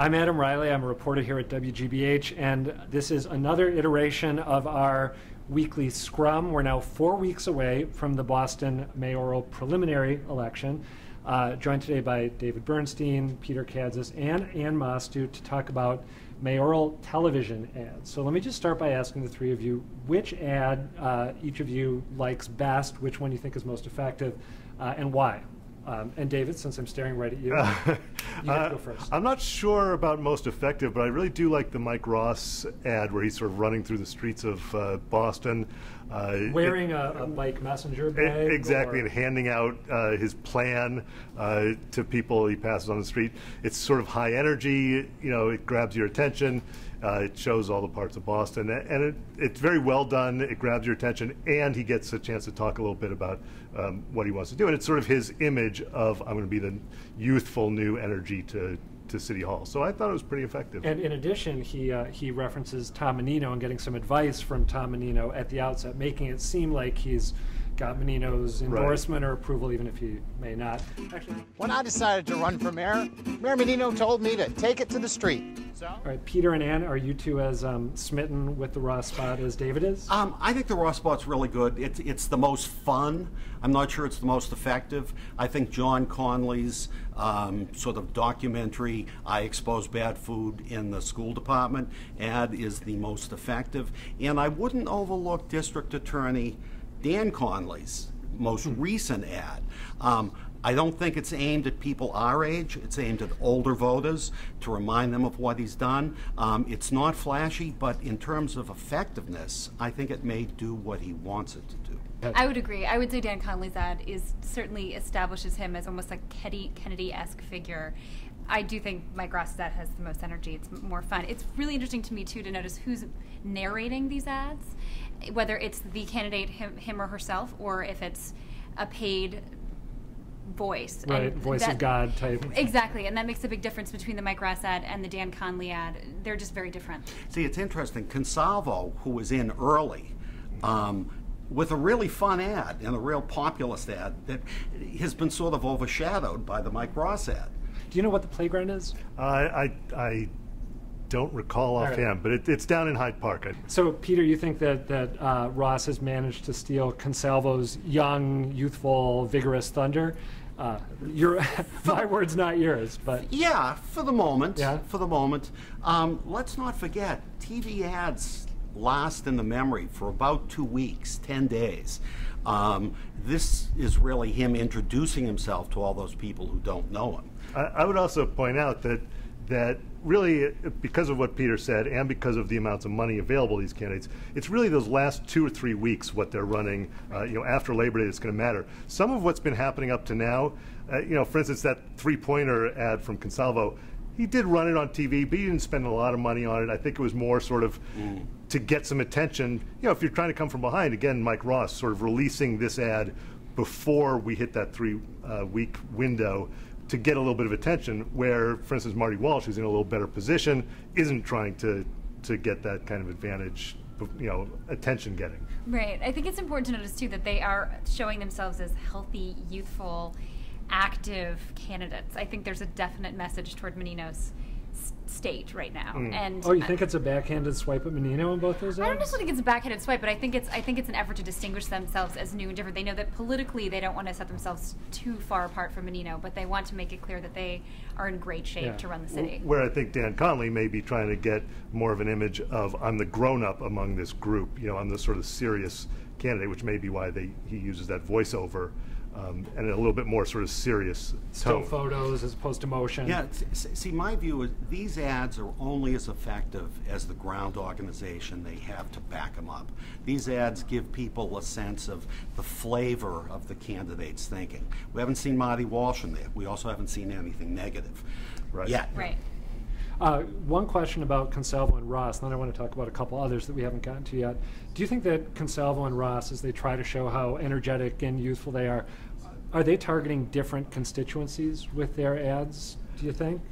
I'm Adam Reilly. I'm a reporter here at WGBH, and this is another iteration of our weekly scrum. We're now four weeks away from the Boston mayoral preliminary election. Uh, joined today by David Bernstein, Peter Kadzis, and Anne Mostue to talk about mayoral television ads. So let me just start by asking the three of you which ad uh, each of you likes best, which one you think is most effective, uh, and why. Um, and David, since I'm staring right at you, you have to Uh, go first. I'm not sure about most effective, but I really do like the Mike Ross ad where he's sort of running through the streets of uh, Boston. Uh, Wearing a, a bike messenger bag. exactly, or- and handing out uh, his plan uh, to people he passes on the street. It's sort of high energy, you know, it grabs your attention. Uh, it shows all the parts of Boston, and it, it's very well done. It grabs your attention, and he gets a chance to talk a little bit about um, what he wants to do. And it's sort of his image of I'm going to be the youthful new energy to, to City Hall. So I thought it was pretty effective. And in addition, he uh, he references Tom Menino and getting some advice from Tom Menino at the outset, making it seem like he's got Menino's endorsement or approval, even if he may not. Actually, When I decided to run for mayor, Mayor Menino told me to take it to the street. So all right, Peter and Anne, are you two as um, smitten with the Ross spot as David is? Um, I think the Ross spot's really good. It's it's the most fun. I'm not sure it's the most effective. I think John Connolly's um, sort of documentary "I Expose Bad Food in the School Department" ad is the most effective, and I wouldn't overlook District Attorney Dan Conley's most recent ad. Um, I don't think it's aimed at people our age. It's aimed at older voters to remind them of what he's done. Um, it's not flashy, but in terms of effectiveness, I think it may do what he wants it to do. I would agree. I would say Dan Conley's ad is certainly establishes him as almost a Kennedy Kennedy-esque figure. I do think Mike Ross's ad has the most energy. It's more fun. It's really interesting to me too to notice who's narrating these ads, whether it's the candidate him, him or herself, or if it's a paid voice. right, And voice of God type. Exactly, and that makes a big difference between the Mike Ross ad and the Dan Conley ad. They're just very different. See, it's interesting. Consalvo, who was in early, um, with a really fun ad and a real populist ad that has been sort of overshadowed by the Mike Ross ad. Do you know what the playground is? I, I, I don't recall right. offhand, but it, it's down in Hyde Park. So, Peter, you think that that uh, Ross has managed to steal Consalvo's young, youthful, vigorous thunder? Uh, your, my words, not yours, but Yeah, for the moment. Yeah. For the moment. Um, let's not forget, TV ads last in the memory for about two weeks, 10 days. Um, this is really him introducing himself to all those people who don't know him. I, I would also point out that that really, uh, because of what Peter said, and because of the amounts of money available to these candidates, it's really those last two or three weeks what they're running. Uh, you know, after Labor Day, that's going to matter. Some of what's been happening up to now, uh, you know, for instance, that three-pointer ad from Consalvo. He did run it on TV, but he didn't spend a lot of money on it. I think it was more sort of to get some attention. You know, if you're trying to come from behind, again, Mike Ross sort of releasing this ad before we hit that three-week window to get a little bit of attention. Where, for instance, Marty Walsh, who's in a little better position, isn't trying to to get that kind of advantage, you know, attention getting. Right. I think it's important to notice too that they are showing themselves as healthy, youthful, active candidates. I think there's a definite message toward Menino's state right now. Hmm. And oh, you uh, think it's a backhanded swipe at Menino in both those ads? I don't necessarily think it's a backhanded swipe, but I think it's I think it's an effort to distinguish themselves as new and different. They know that politically they don't want to set themselves too far apart from Menino, but they want to make it clear that they are in great shape Yeah. to run the city. Where I think Dan Conley may be trying to get more of an image of I'm the grown up among this group. You know, I'm the sort of serious candidate, which may be why they he uses that voiceover um, and a little bit more sort of serious Still tone. photos as opposed to motion. Yeah, s- s- see, my view is these ads are only as effective as the ground organization they have to back them up. These ads give people a sense of the flavor of the candidate's thinking. We haven't seen Marty Walsh in there. We also haven't seen anything negative Right. yet. Right. Uh, one question about Consalvo and Ross, and then I want to talk about a couple others that we haven't gotten to yet. Do you think that Consalvo and Ross, as they try to show how energetic and youthful they are, are they targeting different constituencies with their ads? Do you think?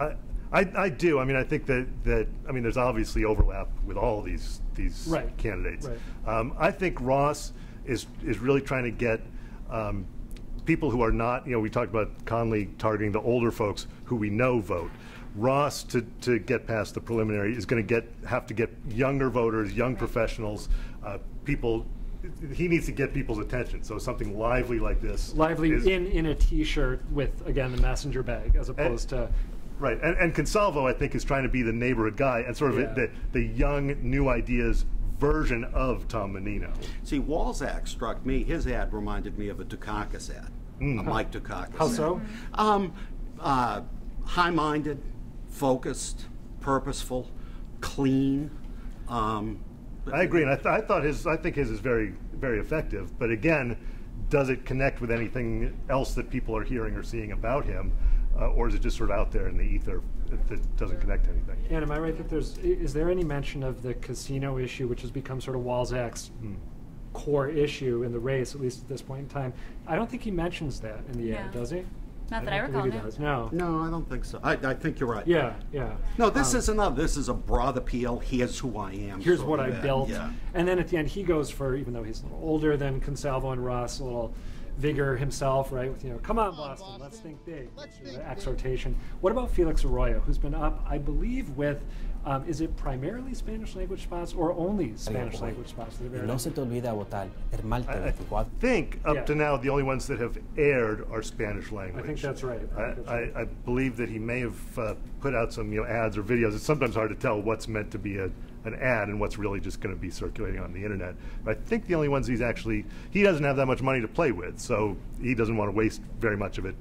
I, I, I do. I mean, I think that, that I mean, there's obviously overlap with all these these Right. candidates. Right. Um, I think Ross is is really trying to get um, people who are not. You know, we talked about Conley targeting the older folks who we know vote. Ross to, to get past the preliminary is going to get have to get younger voters, young professionals, uh, people. He needs to get people's attention. So something lively like this, Lively is- in, in a T-shirt with, again, the messenger bag, as opposed to, Right, and, and Consalvo, I think, is trying to be the neighborhood guy and sort of Yeah. the, the young, new ideas version of Tom Menino. See, Walczak struck me, his ad reminded me of a Dukakis ad, a Mike Dukakis how ad. so? Um, uh, high-minded, focused, purposeful, clean. Um, I agree, and I, th- I thought his, I think his is very, very effective. But again, does it connect with anything else that people are hearing or seeing about him, uh, or is it just sort of out there in the ether that, that doesn't connect to anything? And am I right that there's is there any mention of the casino issue, which has become sort of Walczak's core issue in the race, at least at this point in time? I don't think he mentions that in the ad, No. does he? Not that I don't recall, no. No. no, I don't think so. I, I think you're right. Yeah, yeah. No, this Um, is another. This is a broad appeal. Here's who I am. here's what I built. Yeah. And then at the end, he goes for, even though he's a little older than Consalvo and Ross, a little vigor himself, right? With, you know, come on, Come on, Boston, let's think big. Let's think the big. exhortation. What about Felix Arroyo, who's been up, I believe, with, um, is it primarily Spanish language spots or only Spanish language spots? at the Y very no se te olvida votar. El martes I, I think up Yeah. to now the only ones that have aired are Spanish language. that's right. I I, think that's I, right. I believe that he may have uh, put out some you know ads or videos. It's sometimes hard to tell what's meant to be a, an ad and what's really just going to be circulating on the internet. But I think the only ones he's actually he doesn't have that much money to play with, so he doesn't want to waste very much of it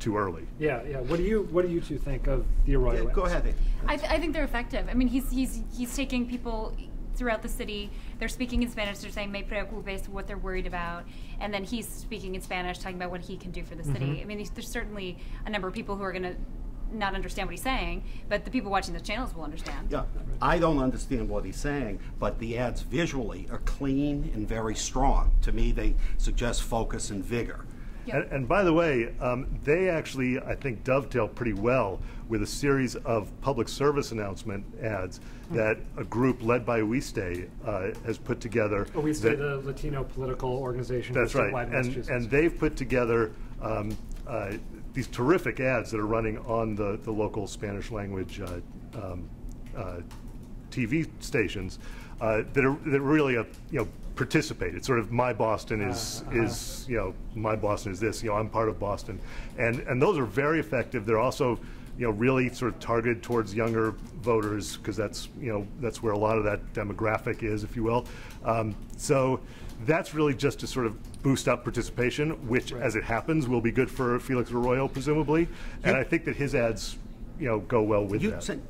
too early. Yeah, yeah. What do you What do you two think of the Arroyo? Yeah, go ahead. I, th- I think they're effective. I mean, he's he's he's taking people throughout the city. They're speaking in Spanish. They're saying "me preocupes," what they're worried about, and then he's speaking in Spanish, talking about what he can do for the city. Mm-hmm. I mean, there's- there's certainly a number of people who are going to not understand what he's saying, but the people watching the channels will understand. Yeah, I don't understand what he's saying, but the ads visually are clean and very strong. To me, they suggest focus and vigor. Yep. And, and by the way, um, they actually, I think, dovetail pretty well with a series of public service announcement ads that a group led by Oiste uh, has put together. Oh, we say that- the Latino political organization. That's right, and and they've put together um, uh, these terrific ads that are running on the the local Spanish language uh, um, uh, TV stations uh, that are that really uh, you know participate. It's sort of my Boston is Uh, uh-huh. is you know my Boston is this. You know I'm part of Boston, and and those are very effective. They're also you know really sort of targeted towards younger voters because that's you know that's where a lot of that demographic is, if you will. Um, so that's really just to sort of boost up participation, which, as it happens, will be good for Felix Arroyo, presumably. And I think that his ads, you know, go well with You that. said,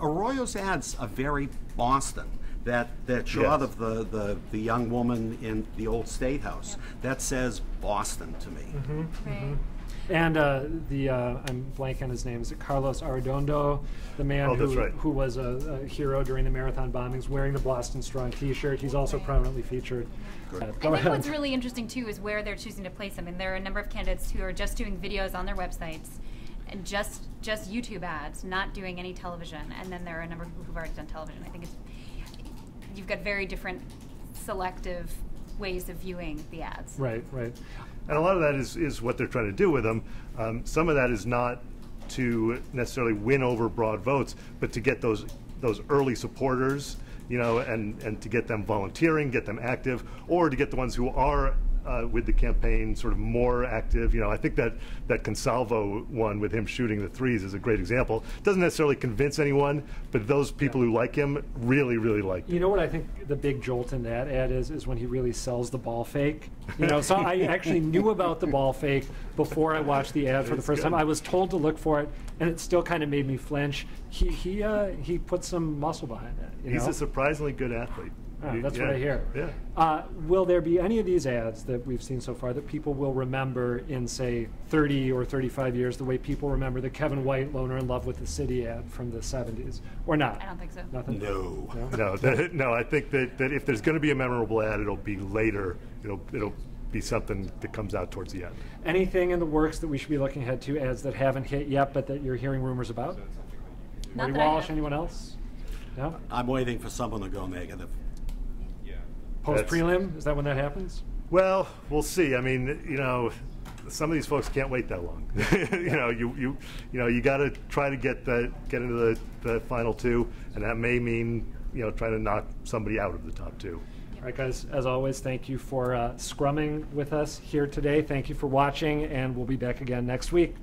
Arroyo's ads are very Boston. That that shot Yes. of the, the, the young woman in the old state house that says Boston to me. Mm-hmm. Right. Mm-hmm. And uh, the uh, I'm blank on his name. Is it Carlos Arredondo, the man Oh, who right. who was a, a hero during the marathon bombings, wearing the Boston Strong T-shirt. He's also prominently featured. Uh, I think ahead. what's really interesting too is where they're choosing to place them. And there are a number of candidates who are just doing videos on their websites and just just YouTube ads, not doing any television. And then there are a number of people who've already done television. I think it's you've got very different selective ways of viewing the ads. right, right. And a lot of that is, is what they're trying to do with them. Um, some of that is not to necessarily win over broad votes, but to get those those early supporters, you know, and, and to get them volunteering, get them active, or to get the ones who are uh, with the campaign sort of more active. You know, I think that that Consalvo one with him shooting the threes is a great example. Doesn't necessarily convince anyone, but those people who like him really, really like him. You know what I think the big jolt in that ad is is when he really sells the ball fake. You know, so I actually knew about the ball fake before I watched the ad for the first time. I was told to look for it, and it still kind of made me flinch. He he uh, he put some muscle behind that. You He's know? a surprisingly good athlete. Oh, He- that's what I hear. Yeah. Uh, will there be any of these ads that we've seen so far that people will remember in, say, 30 or 35 years, the way people remember the Kevin White "Loner in Love with the City" ad from the 70s, or not? I don't think so. Nothing. No. No, that, no. I think that, that if there's going to be a memorable ad, it'll be later. It'll it'll be something that comes out towards the end. Anything in the works that we should be looking ahead to ads that haven't hit yet, but that you're hearing rumors about? Not Marty that Walsh, have. anyone else? No. I'm waiting for someone to go negative. Post prelim is that when that happens? Well, we'll see. I mean, you know, some of these folks can't wait that long. you know, you you you know, you got to try to get the get into the, the final two, and that may mean you know trying to knock somebody out of the top two. All right, guys, as always, thank you for uh, scrumming with us here today. Thank you for watching, and we'll be back again next week.